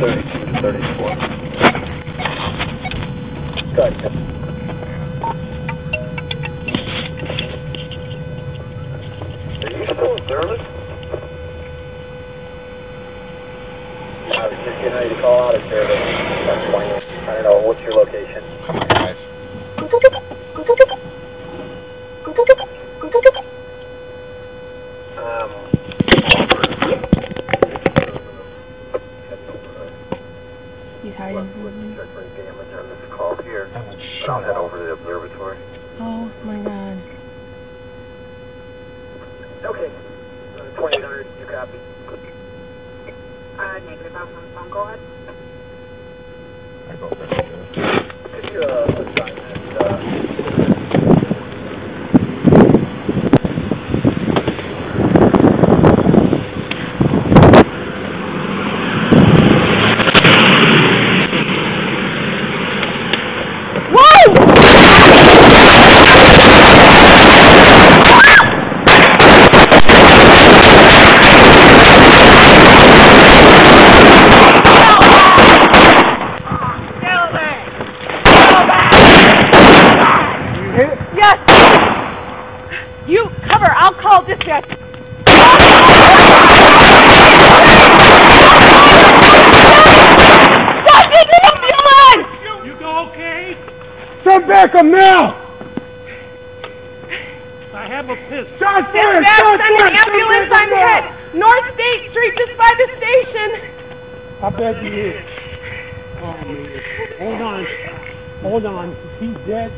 32, 34. Cut. Are you still in service? No, I was just getting ready to call out of service. But I'll shut head over to the observatory. Oh my god. Okay. Uh, 2800, you copy? Uh, negative, I was on the phone, go ahead. I go first. Could you, uh, assign that, uh, Yes! You cover, I'll call dispatch. Stop it, the ambulance! You go okay? Send back him now! I have a pistol. Shots fired! Dispatch, Shots send an ambulance, I'm hit! North State Street, just by the station. I bet you is. Oh, man. Hold on. Hold on. He's dead.